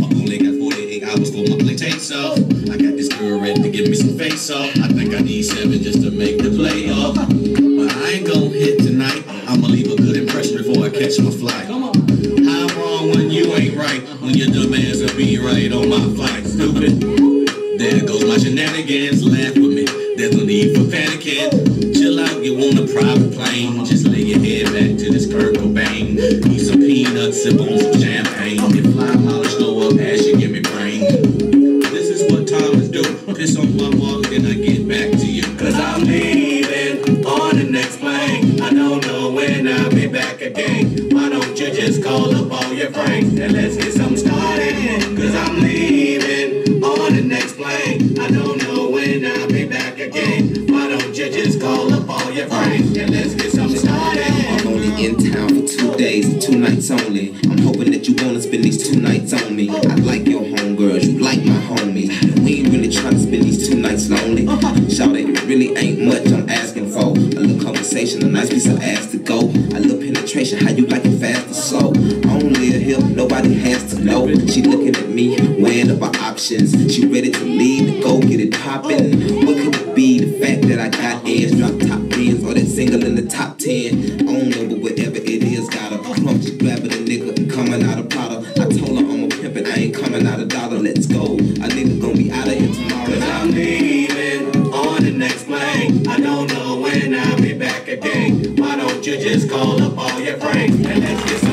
I only got 48 hours for my play takes off. I got this girl ready to give me some face off. I think I need seven you ain't right? When your dumb ass will be right on my flight, stupid. There goes my shenanigans. Laugh with me. There's no need for panicking. Chill out, you on a private plane. Just lay your head back to this Kurt Cobain. Eat some peanuts, sip on some champagne. Get fly, polish, slow up, as you give me brain. This is what Thomas do. Piss on my walk, then I get back to you. Cause I'm leaving on the next plane. I don't know when I'll be back again. You just call up all your friends and let's get some started? Cause I'm leaving on the next plane. I don't know when I'll be back again. Why don't you just call up all your friends and let's get some started? I'm only in town for two days two nights only. I'm hoping that you wanna spend these two nights on me. I like your homegirls, you like my homie. We ain't really trying to spend these two nights lonely. Shout it really ain't much I'm asking for. A little conversation, a nice piece of ass to go. A little penetration, how you like it fast nobody has to know. She looking at me, weighing up our options. She ready to leave to go get it poppin'. What could it be? The fact that I got ass, drop top tens, or that single in the top ten. I don't know, but whatever it is, got a plump, she grabbing a nigga, coming out of Prada. I told her I'm a pimp and I ain't coming out of dollar. Let's go. A nigga gonna be out of here tomorrow. Cause I'm leaving on the next plane. I don't know when I'll be back again. Why don't you just call up all your friends and let's get